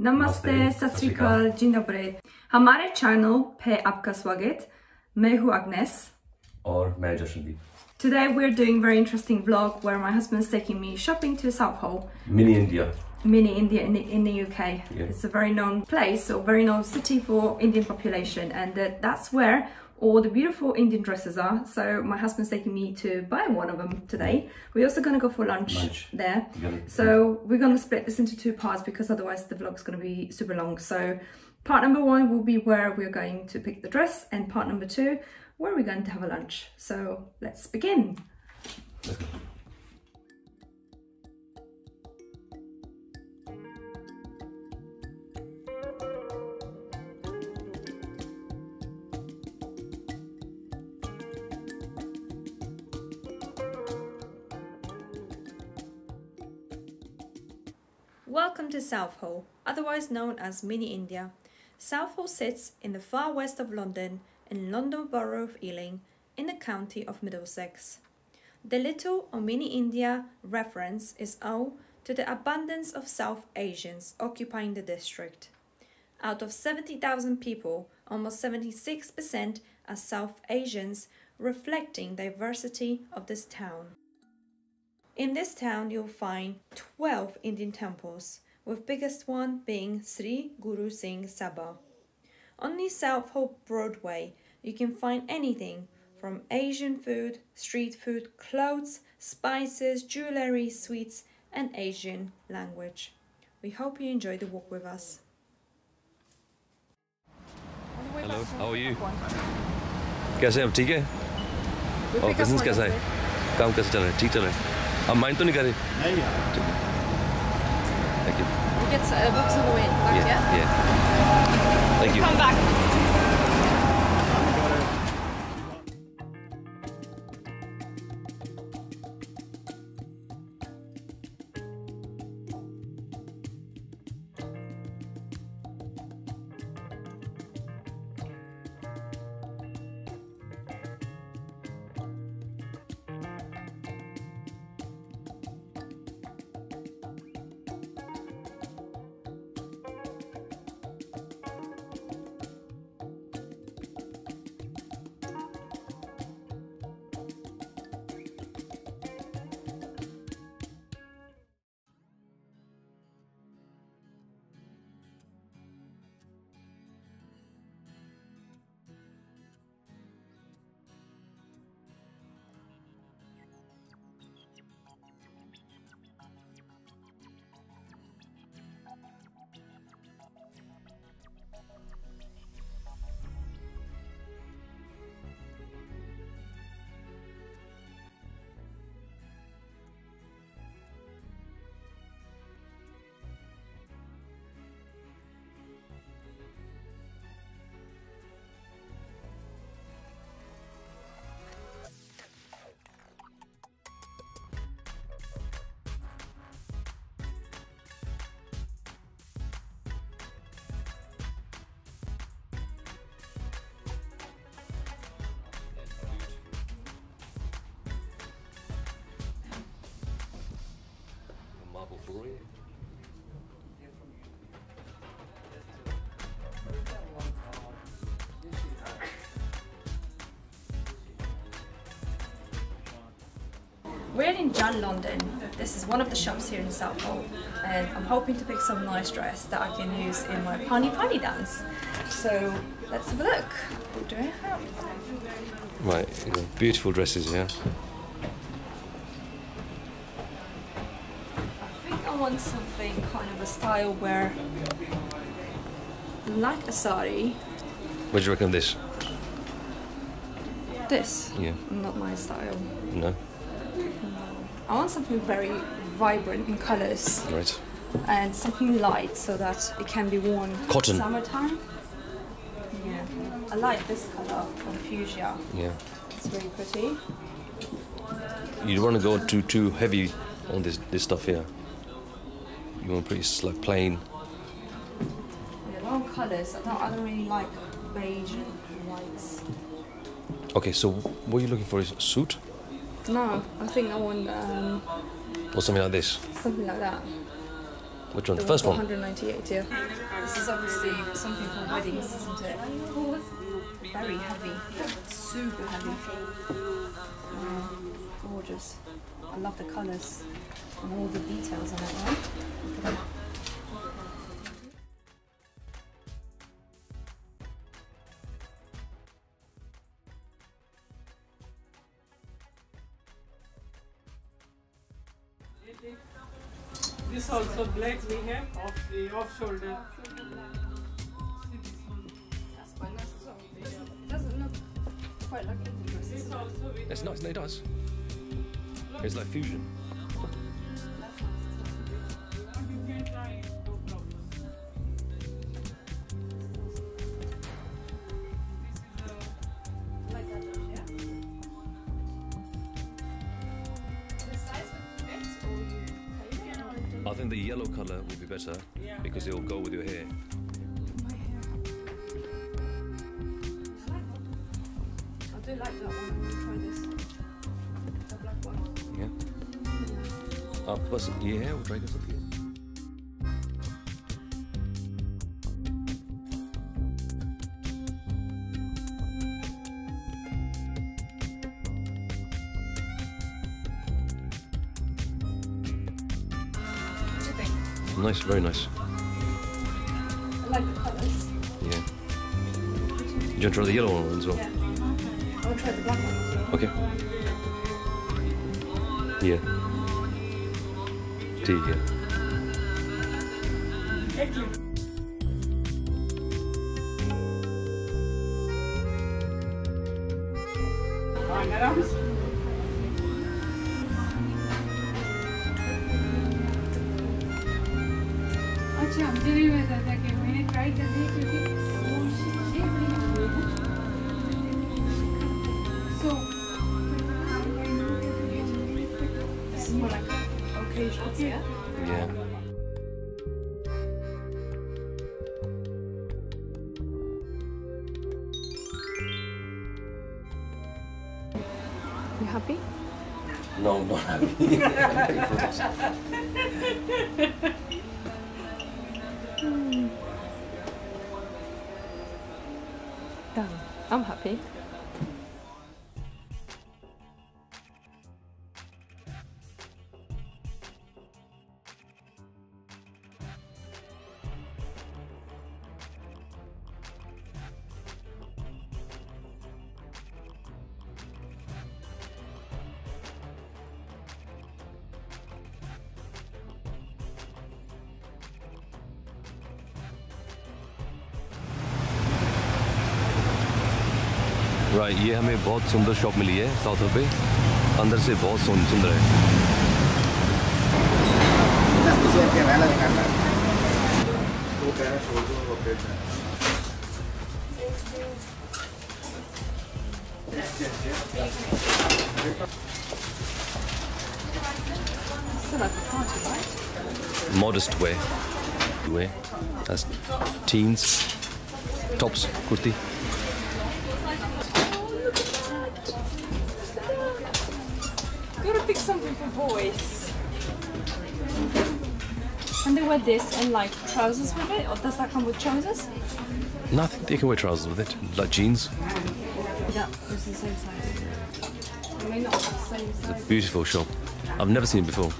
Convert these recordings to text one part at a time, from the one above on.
नमस्ते सत श्रीकाल dzień dobry हमारे चैनल पे आपका स्वागत मैं हूँ Agnes और मैं Jashandeep Today we're doing very interesting vlog where my husband's taking me shopping to Southall mini India mini India in the, in the UK. Yeah. It's a very known place or very known city for Indian population, and uh, that's where all the beautiful Indian dresses are. So my husband's taking me to buy one of them today. We're also going to go for lunch, Lunch. there. So we're going to split this into two parts because otherwise the vlog's going to be super long. So part number one will be where we're going to pick the dress, and part number two where we're going to have a lunch. So let's begin. Let's Welcome to Southall, otherwise known as Mini India. Southall sits in the far west of London in London Borough of Ealing in the county of Middlesex. The Little or Mini India reference is owed to the abundance of South Asians occupying the district. Out of 70,000 people, almost 76% are South Asians, reflecting diversity of this town. In this town, you'll find 12 Indian temples, with biggest one being Sri Guru Singh Sabha. On the Southall Broadway, you can find anything from Asian food, street food, clothes, spices, jewelry, sweets, and Asian language. We hope you enjoy the walk with us. Hello, how are you? कैसे हैं आप ठीक है और business कैसा है काम कैसे चल रहा है ठीक चल रहा है आप माइंड तो नहीं कर रहे Nee, ja. Thank you We get a box of the wind back, yeah? yeah thank you Come back. Marble flooring We're in Jan London. This is one of the shops here in Southall, and I'm hoping to pick some nice dress that I can use in my Pani Pani dance. So let's have a look. What do I have? right beautiful dresses yeah want something kind of a style where, like a sari, what do you reckon this this. yeah Not my style. no I want something very vibrant in colors right and something light so that it can be worn Cotton. summertime. Yeah, I like this color from fuchsia. yeah It's very pretty. you don't want to go too too heavy on this this stuff here you want pretty like plain Yeah, long colors. I don't, I don't really like beige and whites. okay so what are you looking for is a suit No, I think I want um, or something like this something like that. Which one? The The first one? 198, yeah. This is obviously something for weddings, isn't it? Very heavy. Super heavy. Gorgeous. I love the colours and all the details on it, right? Look at that. This also black we have off the off shoulder. That's nice. Doesn't, doesn't look quite like Indian dresses. This also we It's nice. No, it does. It's like fusion. I think the yellow color will be better yeah. because it'll go with your hair. I do like that one. I'm try this. The black one. Yeah. Uh, I'll put your hair. We'll try this up here. Nice, very nice. I like the colours. Yeah. Do you want to try the yellow one as well? Yeah. I'll try the black one as well. Okay. Yeah. Tea, yeah. Arms. around. अच्छा मुझे नहीं पता था कि मैंने try कर दी क्योंकि वो शेप नहीं हुई है सो This is more like occasions, yeah? Yeah. You happy? No, I'm not happy. Done. I'm happy. Right ये हमें बहुत सुंदर शॉप मिली है साउथ पे। अंदर से बहुत सुंदर है। Modest way way tops kurti And they wear this and like trousers with it, or does that come with trousers? nothing they can wear trousers with it like jeans Yeah, it's the same size. I mean, not the same size. beautiful shop I've never seen it before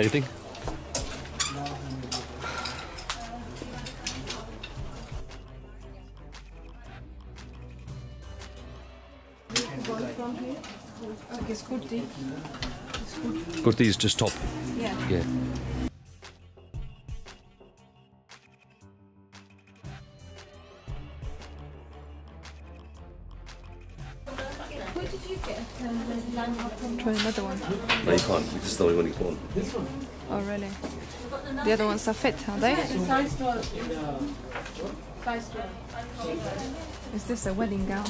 anything Like it's kurti. kurti is just top Yeah. yeah Try another one. no you can't this is the only one you can Oh, really? The other ones are fit, are they? size 12 size 12 Is this a wedding gown?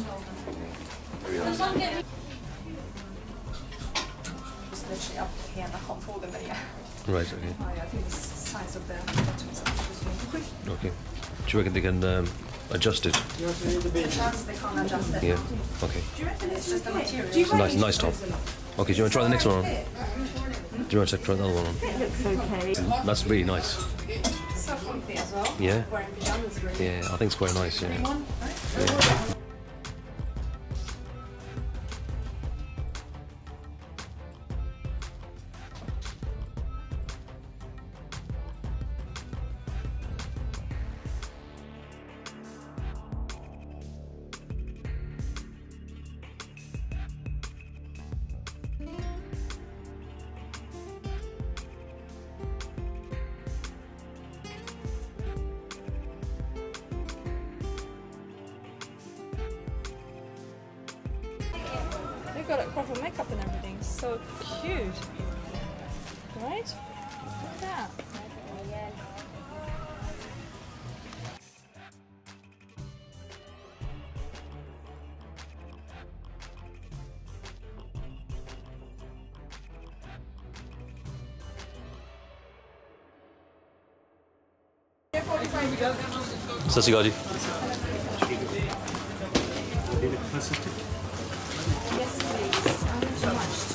literally up here and I can't fold them anymore. Right, okay. Oh, yeah, I think the size of the buttons are just really quick. Okay. Do you reckon they can um, adjust it? The chance they can't adjust it. Yeah. Okay. It's just the material. It's a nice, nice top. Okay, do you want to try the next one on? Do you want to try the other one on? looks okay. That's really nice. So comfy as well. Yeah. Wearing pajamas really. Yeah, I think it's quite nice. Yeah. One, proper makeup and everything. So cute. Right? Look at that. ਸਤਿ ਸ਼੍ਰੀ ਅਕਾਲ ਜੀ so much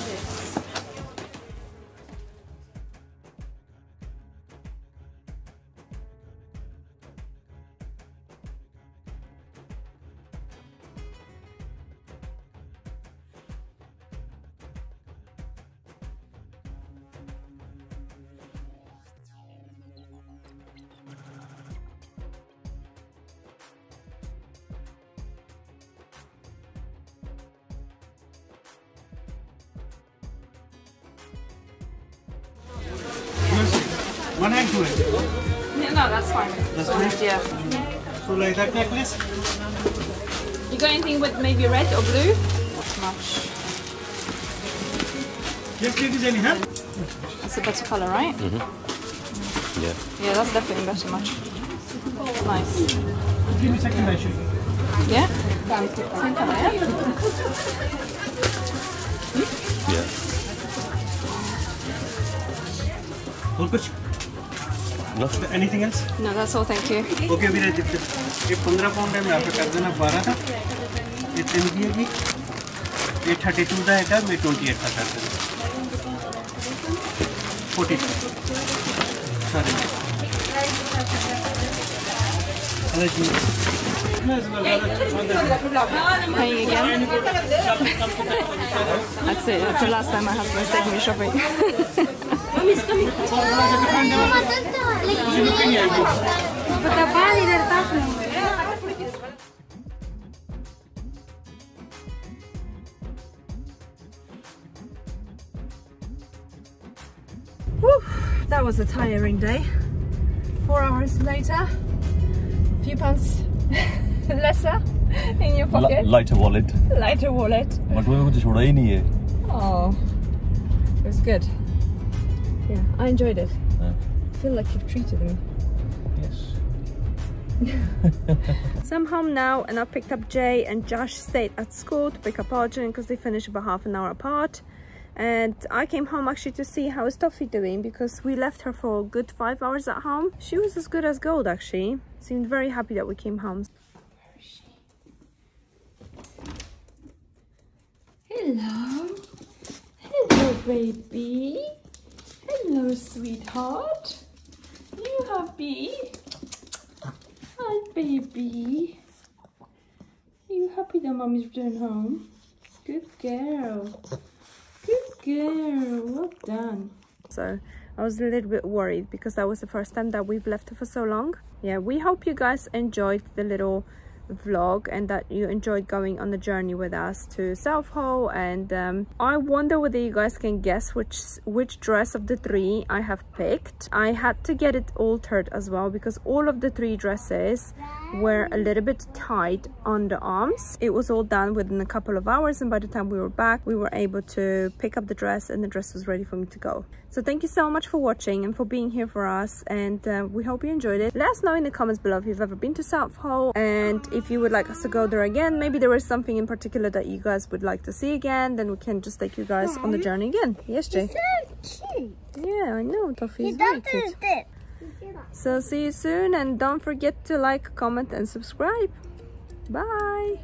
One hand, two hand. Yeah, no, that's fine. That's fine. Yeah. So like that necklace? You got anything with maybe red or blue? Not much. Yes, ladies, any hand? That's a better color, right? Yeah. Yeah, that's definitely better much. Nice. Give me a second, I show you. Yeah? Same color, yeah? Yeah. और कुछ No? anything else No, that's all, thank you. Okay अभी ये पंद्रह pound है मैं आपको कर देना बारह था ये तीन की हैगी ये थर्टी टू का हैगा मैं ट्वेंटी एट का कर देना forty two sorry Paying again. That's it. That's the last time my husband's taking me shopping. That was a tiring day. Four hours later, a few pounds lesser in your pocket. L lighter wallet. Lighter wallet. oh, it was good. Yeah, I enjoyed it. I feel like you've treated me. Yes. So I'm home now and I picked up Jay and Jash stayed at school to pick up Arjun because they finished about half an hour apart. And I came home actually to see how is Toffee doing because we left her for a good five hours at home. She was as good as gold actually. Seemed very happy that we came home. Hello. Hello, baby. Hello, sweetheart. Hi, baby. Are you happy that mommy's returned home? Good girl. Good girl. Well done. So I was a little bit worried because that was the first time that we've left her for so long. Yeah, we hope you guys enjoyed the little vlog and that you enjoyed going on the journey with us to Southall and um, I wonder whether you guys can guess which which dress of the three I have picked. I had to get it altered as well because all of the three dresses were a little bit tight on the arms. It was all done within a couple of hours and by the time we were back we were able to pick up the dress and the dress was ready for me to go. So thank you so much for watching and for being here for us and uh, we hope you enjoyed it. Let us know in the comments below if you've ever been to Southall and if you would like us to go there again maybe there was something in particular that you guys would like to see again then we can just take you guys on the journey again. Yes jay. yeah i know toffee is very cute. so see you soon and don't forget to like comment and subscribe. Bye